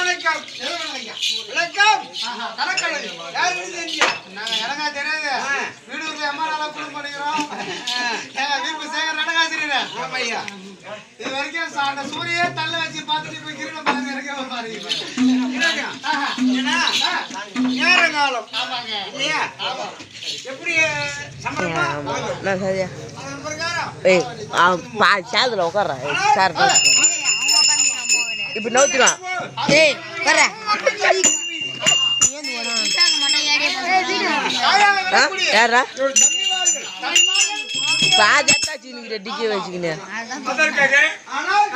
வணக்கம். வணக்கம். வீடு தெரிஞ்சு நாங்க எனக்கா தெரியாது. வீடூர்ல இது வரைக்கும் அந்த சூரிய தள்ள வச்சு பார்த்துட்டு போய் கிரீடம் சாதுல உட்கார்றேன் சார் இப்போ நோத்துருவான் ஏய் வர யாரா பாஜாத்தா சீனிக்கிட்ட டிக்கி வச்சுக்கினேன் அதற்காக ஆனால்